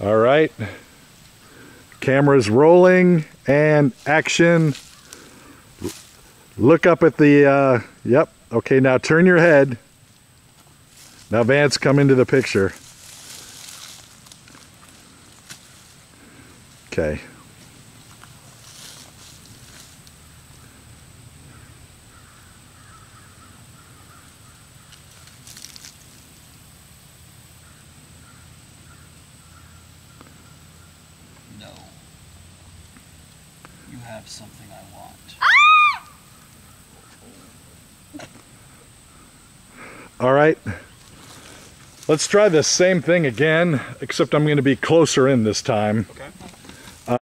All right. Camera's rolling and action. Look up at the, uh, yep. Okay, now turn your head. Now Vance, come into the picture. Okay. No. You have something I want. Ah! All right. Let's try the same thing again, except I'm going to be closer in this time. Okay.